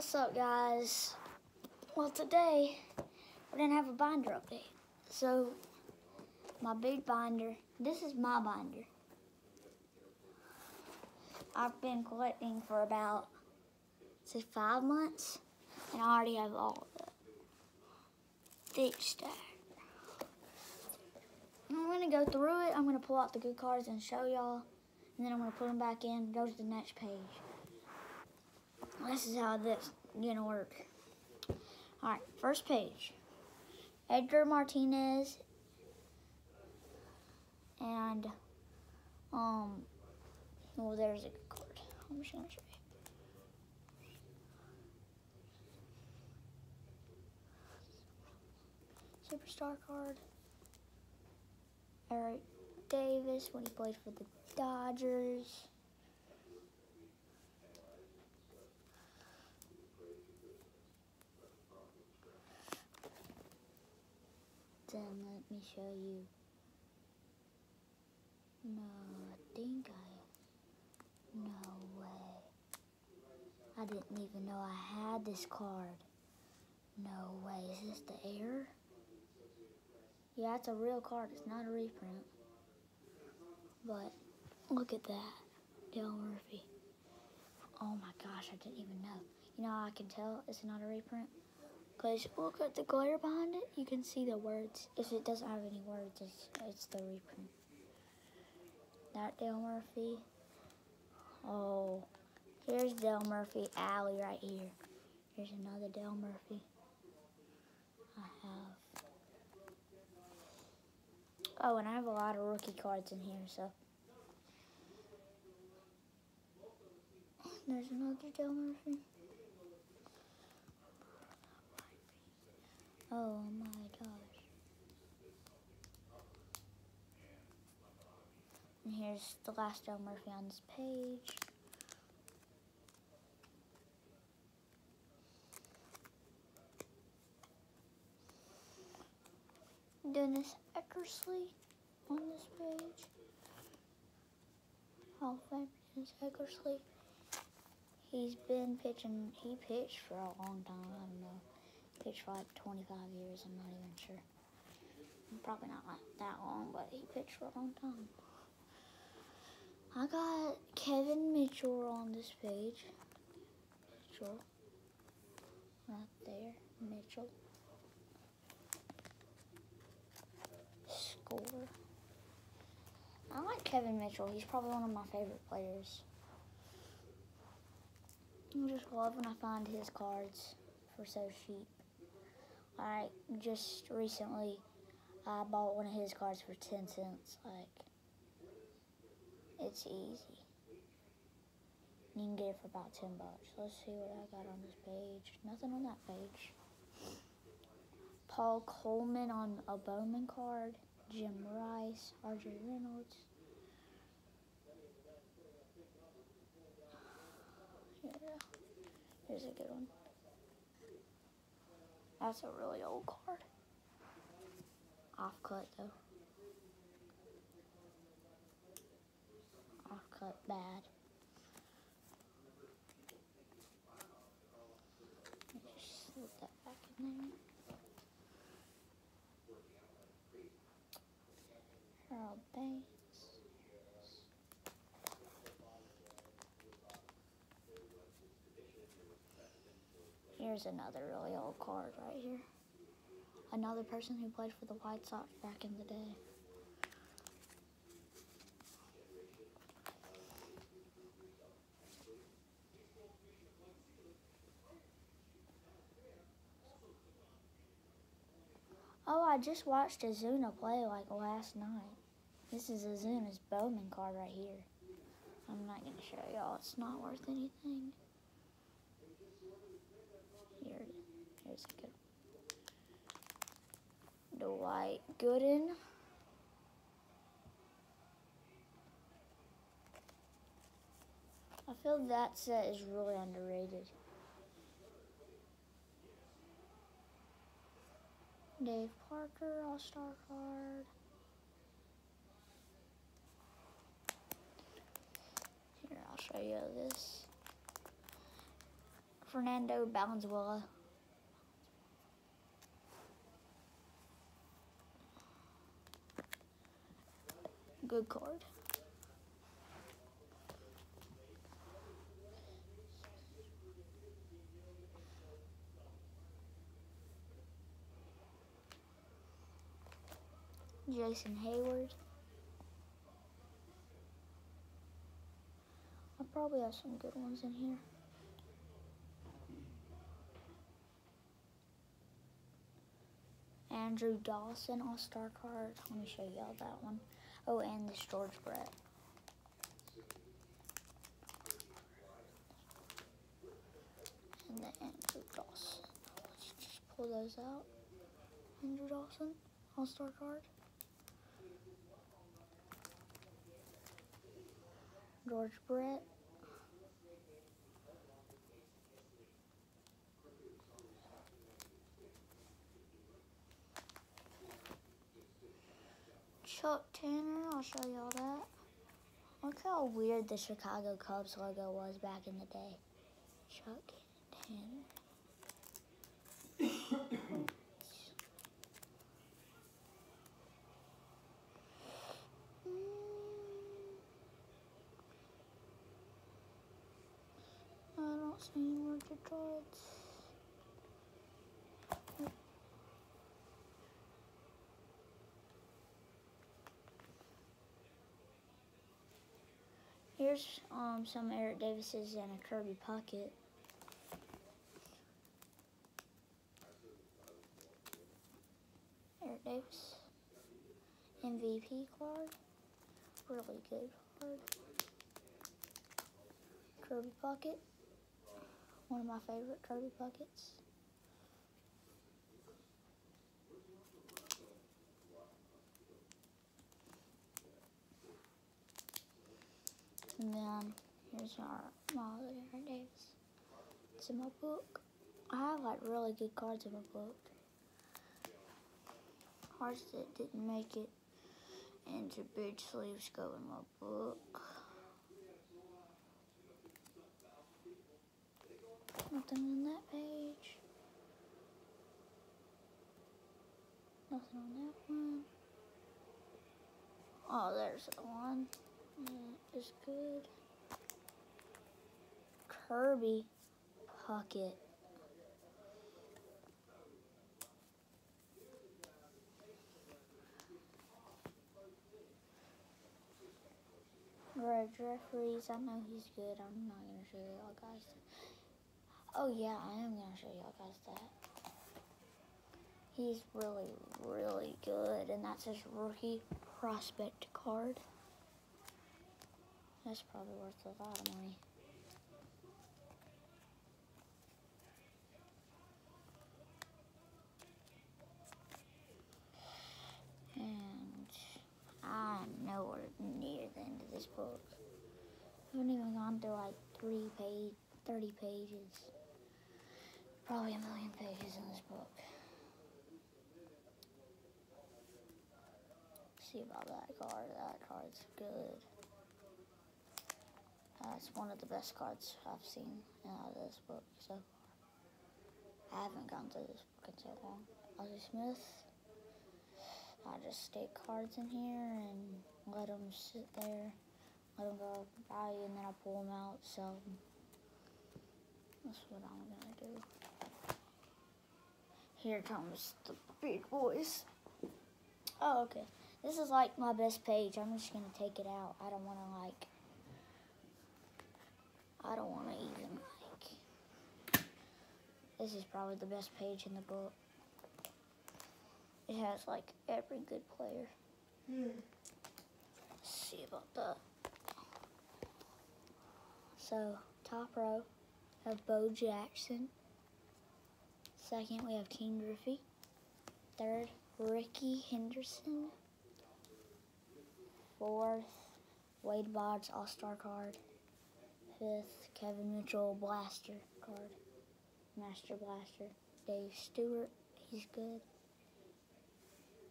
What's up, guys? Well, today we're gonna have a binder update. So, my big binder. This is my binder. I've been collecting for about say five months, and I already have all of it. Thick stack. I'm gonna go through it. I'm gonna pull out the good cards and show y'all, and then I'm gonna put them back in. Go to the next page. This is how this gonna work. All right, first page. Edgar Martinez and um. Well, there's a card. I'm just gonna show you. Superstar card. Eric Davis when he played for the Dodgers. Then let me show you. No, I think I. No way. I didn't even know I had this card. No way. Is this the error? Yeah, it's a real card. It's not a reprint. But look at that. Dale Murphy. Oh my gosh, I didn't even know. You know I can tell it's not a reprint? Because look at the glare behind it. You can see the words. If it doesn't have any words, it's, it's the reprint. That Dale Murphy. Oh, here's Dale Murphy Alley right here. Here's another Dale Murphy. I have. Oh, and I have a lot of rookie cards in here, so. There's another Dale Murphy. Oh my gosh. And here's the last Joe Murphy on this page. Dennis Eckersley on this page. Hall of Fame Dennis Eckersley. He's been pitching, he pitched for a long time, I don't know. Pitched for like 25 years, I'm not even sure. Probably not like that long, but he pitched for a long time. I got Kevin Mitchell on this page. Mitchell. Right there. Mitchell. Score. I like Kevin Mitchell. He's probably one of my favorite players. I just love when I find his cards for so cheap. I just recently I bought one of his cards for 10 cents. Like, it's easy. You can get it for about 10 bucks. Let's see what I got on this page. Nothing on that page. Paul Coleman on a Bowman card. Jim Rice. RJ Reynolds. Yeah. Here's a good one. That's a really old card. Off cut though. Off cut bad. Just slip that back in there. Here's another really old card right here. Another person who played for the White Sox back in the day. Oh, I just watched Acuña play like last night. This is Acuña's Bowman card right here. I'm not going to show y'all. It's not worth anything. Here it is. Here's a good Dwight Gooden. I feel that set is really underrated. Dave Parker, All-Star card. Here, I'll show you this. Fernando Valenzuela. Good card. Jason Heyward. I probably have some good ones in here. Andrew Dawson All Star card. Let me show y'all that one. Oh, and this George Brett. And the Andrew Dawson. Let's just pull those out. Andrew Dawson All Star card. George Brett. Chuck Tanner, I'll show y'all that. Look how weird the Chicago Cubs logo was back in the day. Chuck Tanner. I don't see any more Detroits. Here's um, some Eric Davises and a Kirby Puckett. Eric Davis. MVP card. Really good card. Kirby Puckett. One of my favorite Kirby Pucketts. And then here's our model Aaron Davis. It's in my book. I have like really good cards in my book. Cards that didn't make it into big sleeves go in my book. Nothing on that page. Nothing on that one. Oh, there's the one. Mm, it's good. Kirby Puckett. Gregg Jefferies, I know he's good. I'm not gonna show y'all guys. Oh yeah, I am gonna show y'all guys that. He's really, really good, and that's his rookie prospect card. That's probably worth a lot of money. And I'm nowhere near the end of this book. I haven't even gone through like three page, 30 pages. Probably a million pages in this book. See about that card. That card's good. That's one of the best cards I've seen out of this book so far. I haven't gone through this book in so long. Ozzie Smith. I just stick cards in here and let them sit there, let them go by, and then I pull them out, so. That's what I'm gonna do. Here comes the big boys. Oh, okay. This is like my best page. I'm just gonna take it out. I don't wanna like I don't want to even like. This is probably the best page in the book. It has like every good player. Hmm. Let's see about that. So, top row, have Bo Jackson. Second, we have Ken Griffey. Third, Rickey Henderson. Fourth, Wade Boggs All Star card fifth, Kevin Mitchell Blaster card. Master Blaster. Dave Stewart, he's good.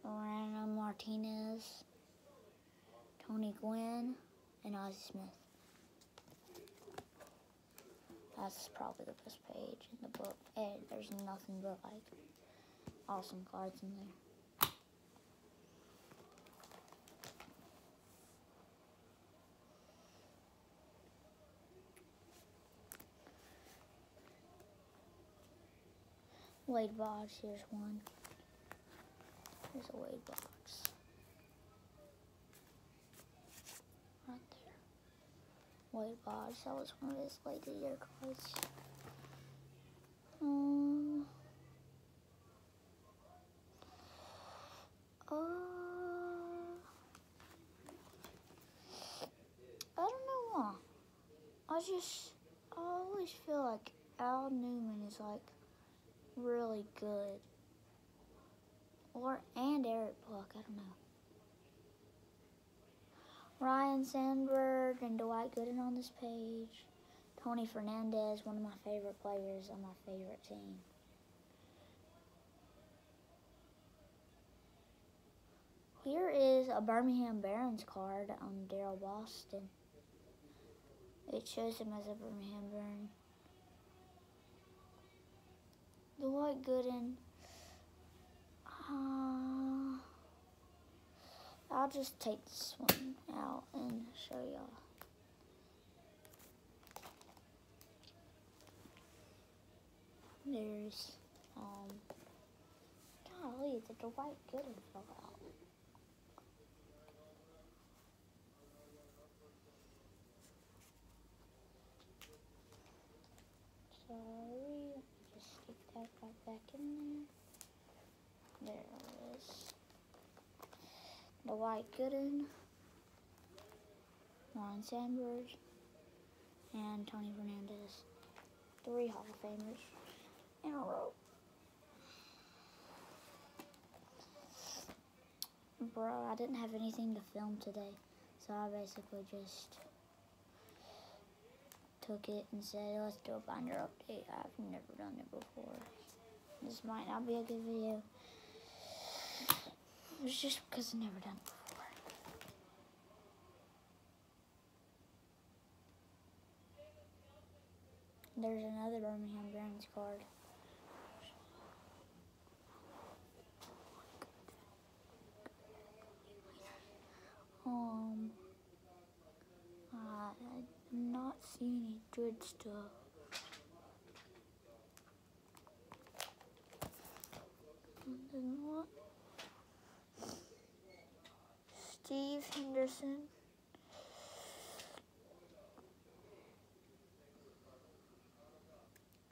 Lorena Martinez, Tony Gwynn, and Ozzie Smith. That's probably the best page in the book. And there's nothing but like awesome cards in there. Wade Boggs, here's one. There's a Wade Boggs. Right Wade Boggs, that was one of his late year cards. Um, uh, I don't know why. I just, I always feel like Al Newman is like really good. Or, and Eric Pluck, I don't know. Ryne Sandberg and Dwight Gooden on this page. Tony Fernandez, one of my favorite players on my favorite team. Here is a Birmingham Barons card on Daryl Boston. It shows him as a Birmingham Baron. Dwight Gooden. Uh, I'll just take this one out and show y'all. There's, um, golly, the Dwight Gooden fell out. Sorry, just stick that right back in there. There it is. Dwight Gooden, Ron Sandberg, and Tony Fernandez. Three Hall of Famers in a row. Bro, I didn't have anything to film today, so I basically just took it and said, let's do a binder update. I've never done it before. This might not be a good video. It's just because I've never done it before. There's another Birmingham Barons card. Um, uh, I did not see any good stuff. And then what? Steve Henderson.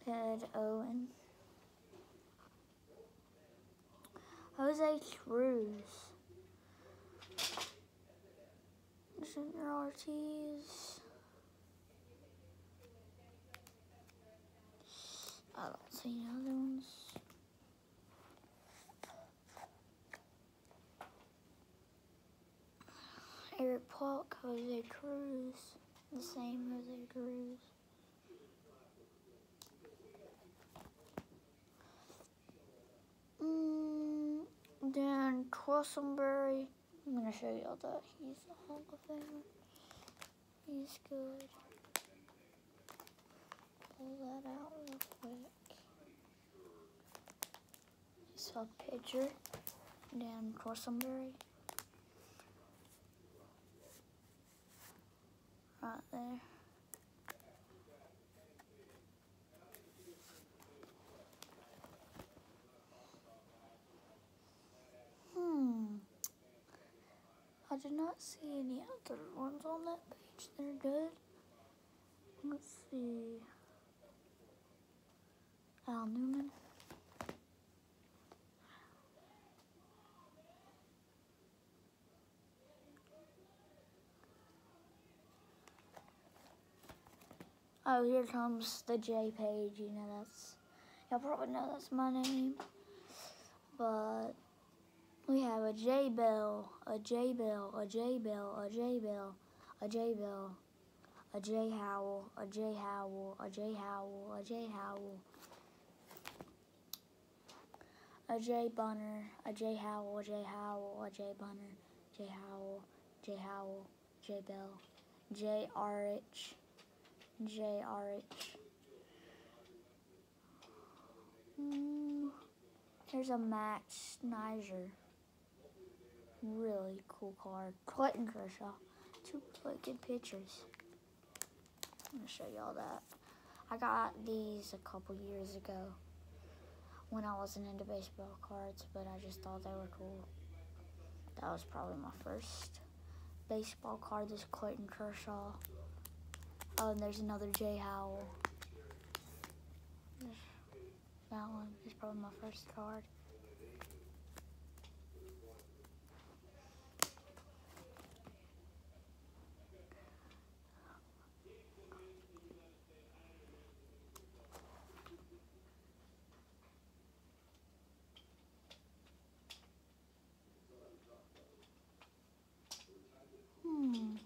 Ed Owen. Jose Cruz. Junior Ortiz. I don't see any other ones. Eric Polk, Jose Cruz. The same Jose Cruz. Mm, then Quisenberry. I'm gonna show y'all that he's a Hall of Famer. He's good. Pull that out real quick. Saw a picture. Dan Quisenberry. Right there. Hmm. I did not see any other ones on that page. They're good. Let's see. Al Newman. Oh, here comes the J page. You know, that's, y'all probably know that's my name. But we have a J Bell, a J Bell, a J Bell, a J Bell, a J Bell, a J Howell, a J Howell, a J Howell, a J Howell, a J Buhner, a J Howell, a J Howell, a J Buhner, J Howell, J Howell, J Bell, J R JRH. Mm, there's a Matt Snider. Really cool card. Clayton Kershaw. Two good pictures. I'm gonna show y'all that. I got these a couple years ago when I wasn't into baseball cards, but I just thought they were cool. That was probably my first baseball card, this Clayton Kershaw. Oh, and there's another Jay Howell. That one is probably my first card. Hmm.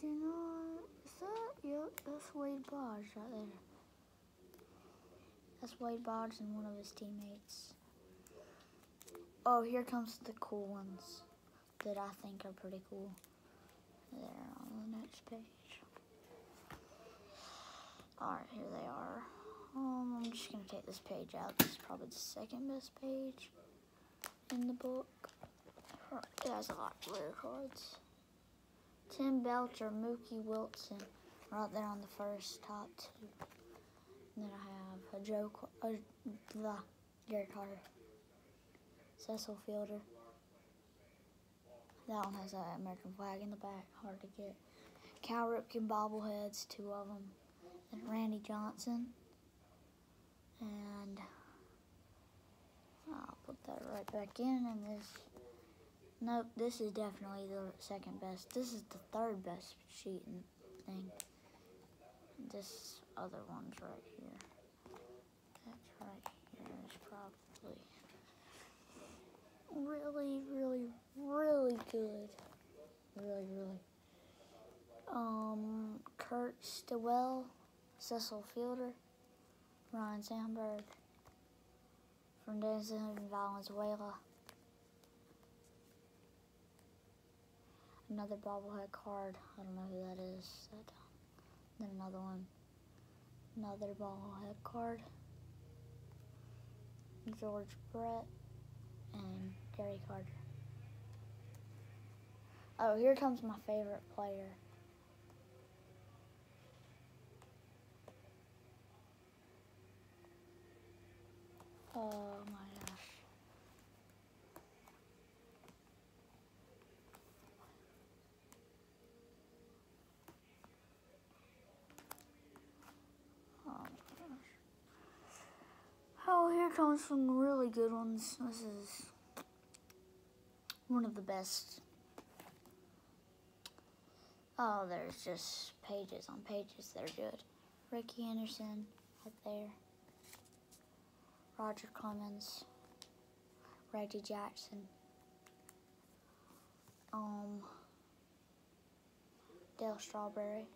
Do you know, is that's Wade Bodge right there. That's Wade Bodge and one of his teammates. Oh, here comes the cool ones that I think are pretty cool. There on the next page. Alright, here they are. Um, I'm just going to take this page out. This is probably the second best page in the book. It has a lot of rare cards. Tim Belcher, Mookie Wilson, right there on the first top two. And then I have a Joe, the Gary Carter, Cecil Fielder. That one has an American flag in the back, hard to get. Cal Ripken bobbleheads, two of them, and Randy Johnson. And I'll put that right back in, and this Nope, this is definitely the second best. This is the third best sheet sheeting thing. This other one's right here. That's right here is probably really, really, really good. Really, really. Um, Kurt Stillwell, Cecil Fielder, Ryne Sandberg, from Denison, Valenzuela. Another bobblehead card. I don't know who that is. Then another one. Another ball head card. George Brett and Gary Carter. Oh, here comes my favorite player. Oh my Comes some really good ones. This is one of the best. Oh, there's just pages on pages that are good. Ricky Anderson, right there. Roger Clemens. Reggie Jackson. Um, Dale Strawberry.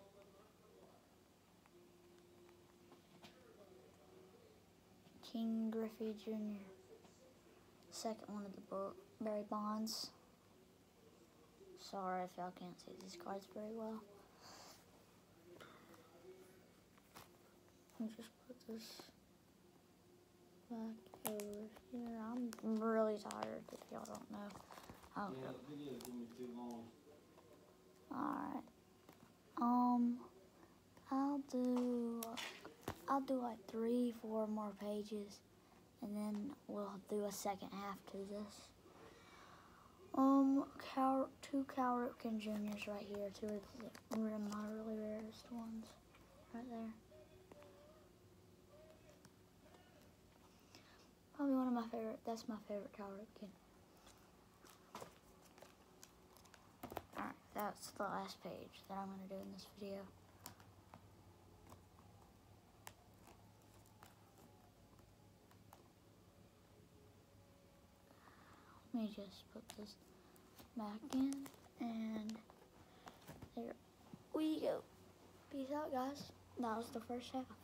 Ken Griffey Jr. Second one of the book, Barry Bonds. Sorry if y'all can't see these cards very well. Let me just put this back over here. I'm really tired if y'all don't know. Okay. Yeah, the video's gonna be too long. Alright. Um, I'll do I'll do like three, four more pages, and then we'll do a second half to this. Um, two Cal Ripken Juniors right here, two of the, my really rarest ones, right there. Probably one of my favorite, that's my favorite Cal Ripken. Alright, that's the last page that I'm going to do in this video. Let me just put this back in and there we go. Peace out guys. That was the first half.